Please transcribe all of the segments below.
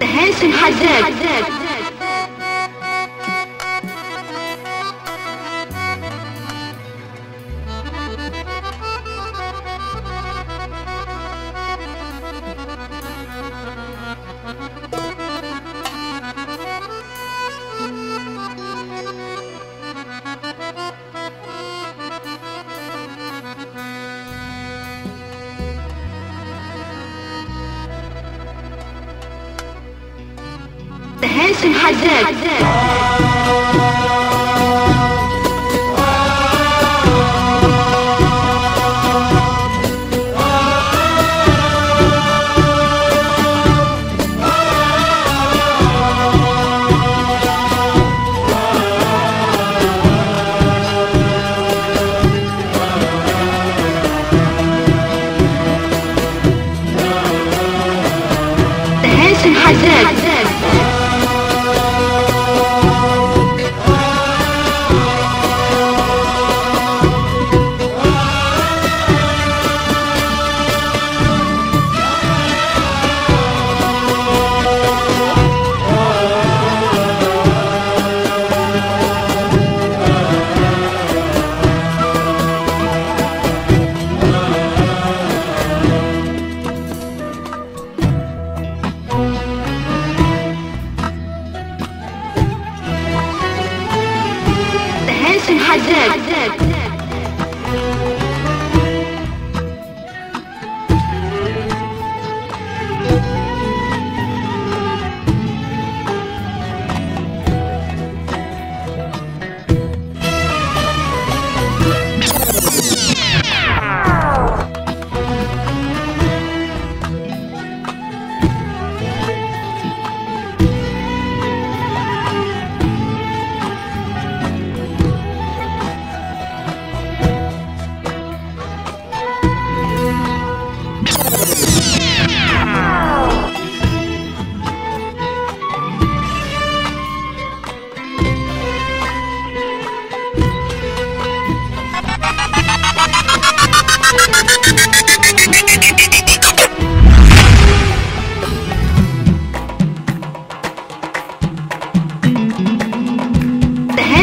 Hazard, hazard, hazard. حسن حداد person has said.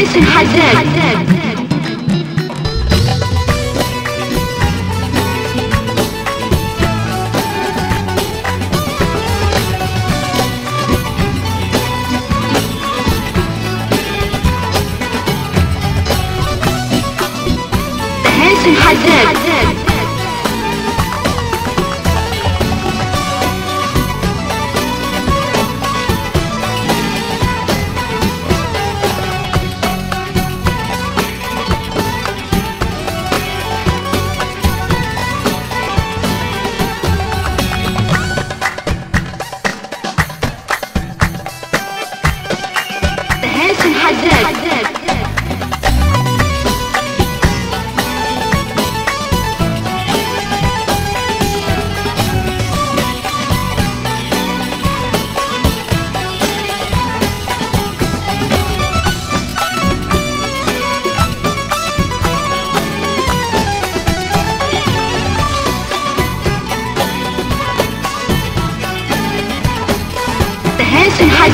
حسن حداد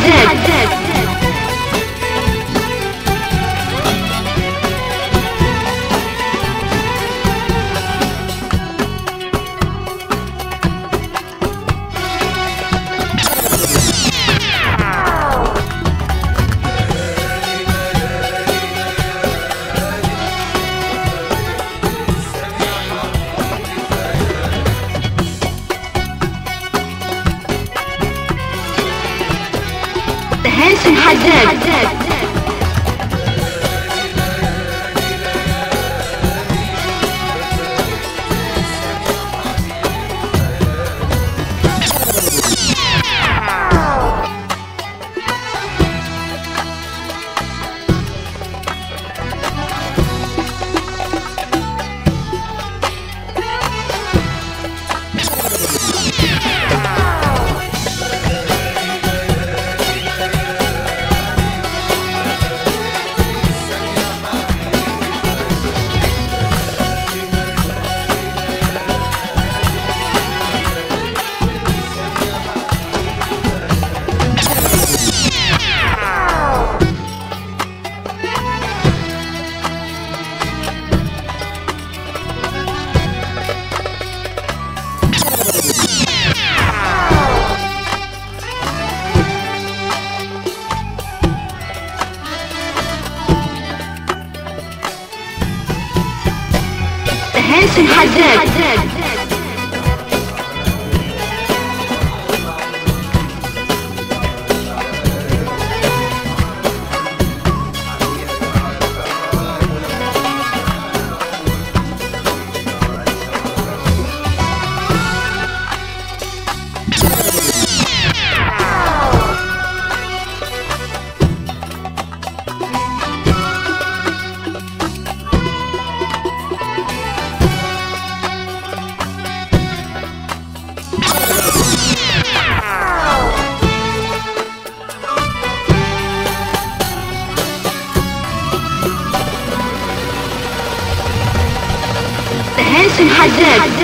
dead. dead. Jason Dead. I did. Jackson had dead.